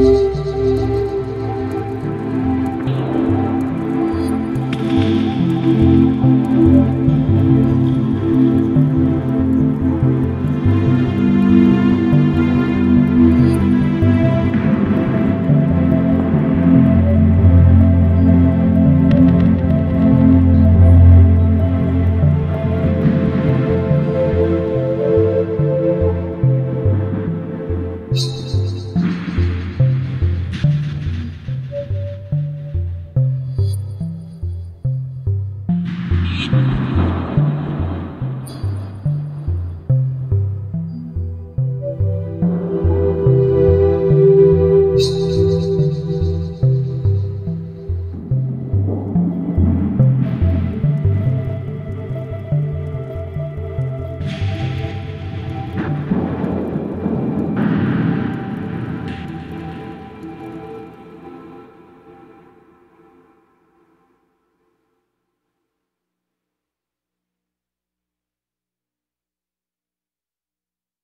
you.